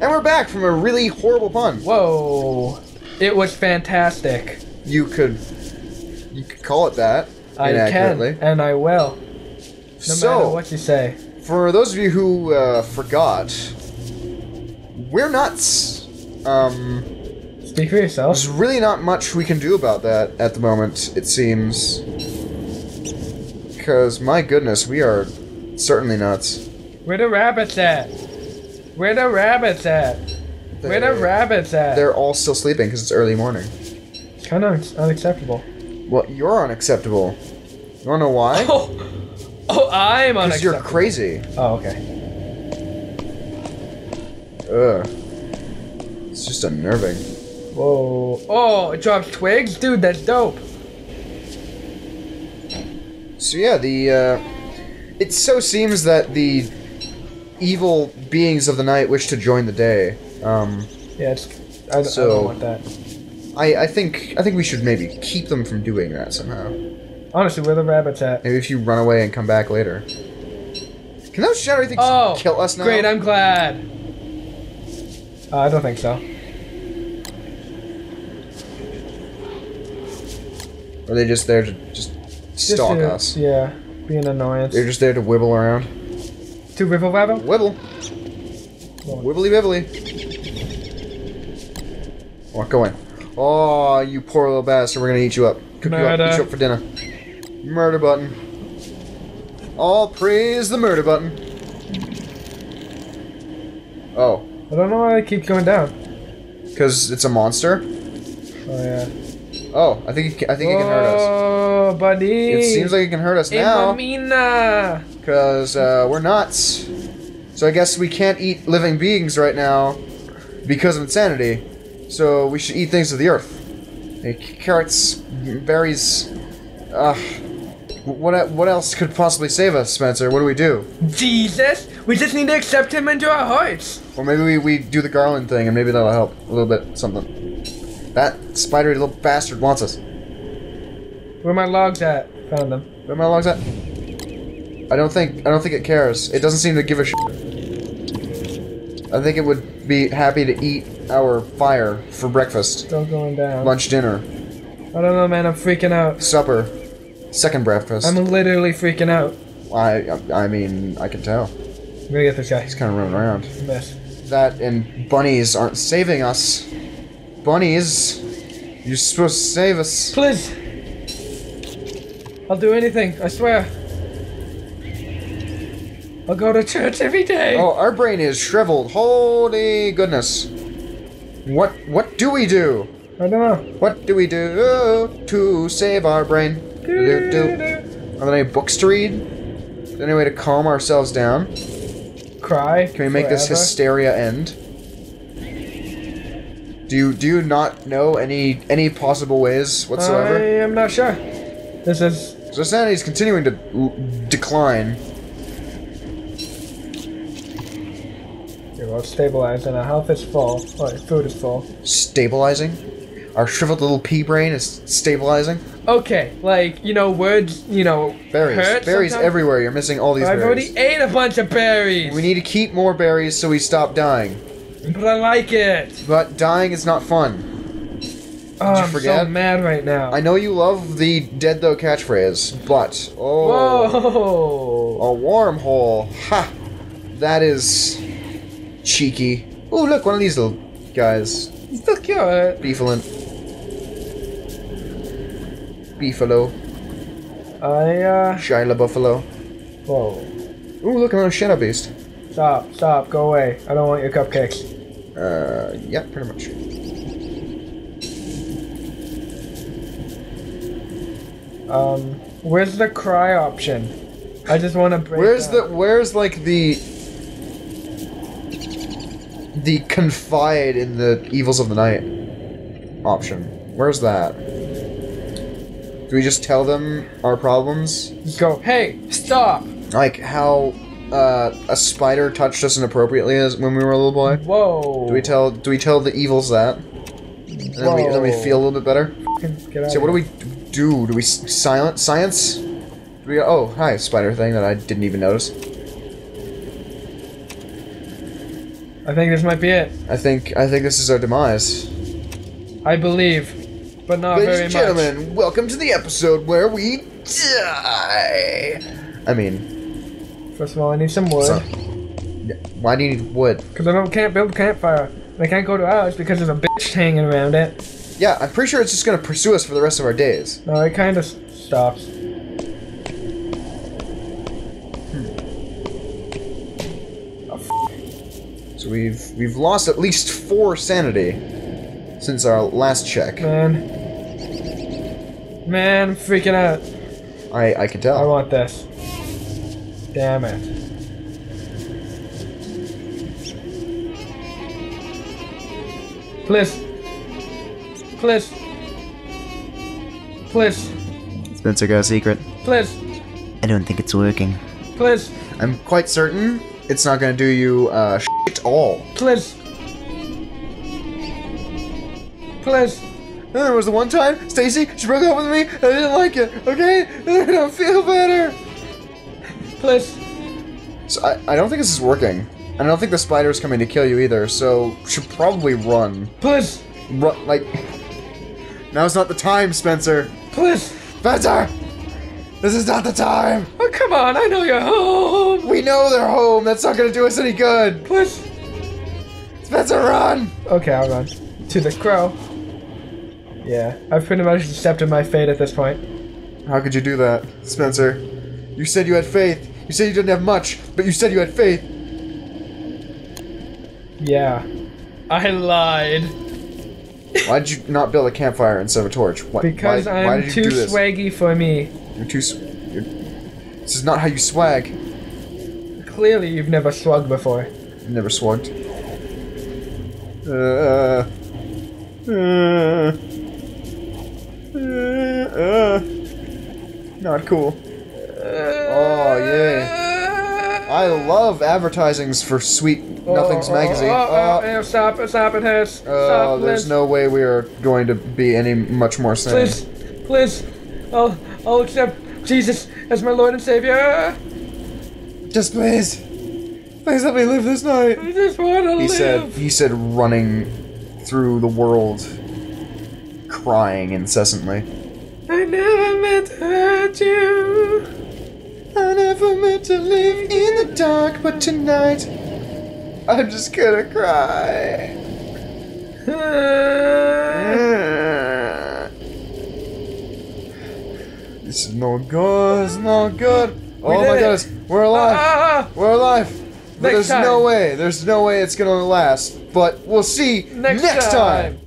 And we're back from a really horrible pun. Whoa. It was fantastic. You could, you could call it that. I can, and I will. No matter so, what you say. for those of you who uh, forgot, we're nuts. Um, Speak for yourself. there's really not much we can do about that at the moment. It seems. Because my goodness, we are certainly nuts. Where the rabbits at? Where the rabbits at? Where the rabbits at? They're all still sleeping because it's early morning. It's kind of unacceptable. Well, you're unacceptable. You wanna know why? Oh, oh, I'm unacceptable. Because unacceptable. you're crazy. Oh, okay. Ugh. It's just unnerving. Whoa. Oh, it drops twigs? Dude, that's dope. So yeah, the uh, it so seems that the evil beings of the night wish to join the day. Um, Yeah, it's. I, I don't want that. I I think I think we should maybe keep them from doing that somehow. Honestly, where the rabbits at? Maybe if you run away and come back later. Can those shadowy things Oh, kill us now? Great, I'm glad. Uh, I don't think so. Are they just there to just Just stalk to- us? Yeah, be an annoyance. They're just there to wibble around. To River Rabbit? Wibble. Wibbly wibbly. Oh, go in. Oh, you poor little bastard. We're gonna eat you up. Cook you up. Murder. Eat you up for dinner. Murder button. All praise the murder button. Oh, I don't know why it keeps going down. because it's a monster. Oh yeah. Oh, I think it I think it can hurt us. Oh, buddy. It seems like it can hurt us Hey, now Mamina. Because uh, we're nuts. So I guess we can't eat living beings right now because of insanity. So we should eat things of the earth. Like carrots, berries. Uh, what what else could possibly save us, Spencer? What do we do? Jesus, we just need to accept him into our hearts. Or maybe we, we do the garland thing and maybe that'll help a little bit. Something. That spidery little bastard wants us. Where are my logs at? Found them. Where are my logs at? I don't think I don't think it cares. It doesn't seem to give a shit. I think it would be happy to eat our fire for breakfast, Still going down. lunch, dinner, I don't know, man. I'm freaking out. supper, second breakfast. I'm literally freaking out. I I mean I can tell. I'm gonna get this guy. He's kind of running around. Miss. That and bunnies aren't saving us. Bunnies, you're supposed to save us. Please. I'll do anything. I swear. I'll go to church every day. Oh, our brain is shriveled. Holy goodness. What what do we do? I don't know. What do we do to save our brain? Do, do. Do. Are there any books to read? Is there any way to calm ourselves down? Cry. Can we make this hysteria end? Do you do you not know any any possible ways whatsoever? I am not sure. This is. So sanity is continuing to decline. Here, well, it's stabilized and our health is full. Oh, your food is full. Stabilizing. Our shriveled little pea brain is stabilizing. Okay, like, you know, words, you know, Berries, hurt berries sometimes? everywhere. You're missing all these I've berries. already ate a bunch of berries. We need to keep more berries so we stop dying. But I like it. But dying is not fun. Oh, you I'm forget? so mad right now. I know you love the dead though catchphrase, but oh, Whoa. a wormhole. Ha! That is cheeky. Oh, look, one of these little guys. Still cute. Beefalent. Beefalo. I, uh. Shia Buffalo. Whoa. Ooh, look, another shadow beast. Stop, stop, go away. I don't want your cupcakes. Uh, yeah, pretty much. Um, where's the cry option? I just want to break Where's the, where's like the, the confide in the evils of the night option? Where's that? Do we just tell them our problems? Go, hey, stop! Like how uh, a spider touched us inappropriately as when we were a little boy? Whoa. Do we tell do we tell the evils that? And then we, then we feel a little bit better? Get out So what do we do? Do we s- silent science? Do we oh hi spider thing that I didn't even notice. I think this might be it. I think I think this is our demise. I believe, but not Ladies very and much. gentlemen, welcome to the episode where we die. I mean, First of all, I need some wood. so- why do you need wood? Because I don't can't build a campfire. And I can't go to ours because there's a bitch hanging around it. Yeah, I'm pretty sure it's just gonna pursue us for the rest of our days. No, it kind of stops. We've we've lost at least four sanity since our last check. Man. Man, I'm freaking out. I I can tell. I want this. Damn it. Please. Please. Please. Spencer got a secret. Please. I don't think it's working. Please. I'm quite certain it's not gonna do you uh shit all. Please. Please. There was the one time, Stacy, she broke up with me, and I didn't like it, okay? I don't feel better. Please. So I, I don't think this is working. And I don't think the spider's coming to kill you either, so should probably run. Please. Run, like... Now's not the time, Spencer. Please. Spencer! This is not the time! Oh, come on. I know you're home. We know they're home, that's not gonna do us any good! Please. Spencer, run! Okay, I'll run. To the crow. Yeah, I've pretty much accepted my fate at this point. How could you do that, Spencer? You said you had faith. You said you didn't have much, but you said you had faith. Yeah. I lied. Why did you not build a campfire instead of a torch? Why, Because why, why I'm did you too do this? swaggy for me. You're too. s- You're, this is not how you swag. Clearly, you've never slugged before. Never swagged. Uh, uh, uh, uh, not cool. Oh yeah. I love advertisings for Sweet Nothings oh, magazine. Oh, oh, Uh, oh, stop it, stop it, Hess. Oh, there's no way we are going to be any much more sane. Please, please. I'll, I'll accept Jesus as my Lord and Savior. Just please, please let me live this night. I just want to He live. said. He said, running through the world, crying incessantly. I never meant to hurt you. I never meant to live in the dark, but tonight I'm just gonna cry. This is no good. It's no good. oh my it. goodness, we're alive. Ah, ah, ah, ah. We're alive. Next there's no way. There's no way it's gonna last. But we'll see Next next time. time.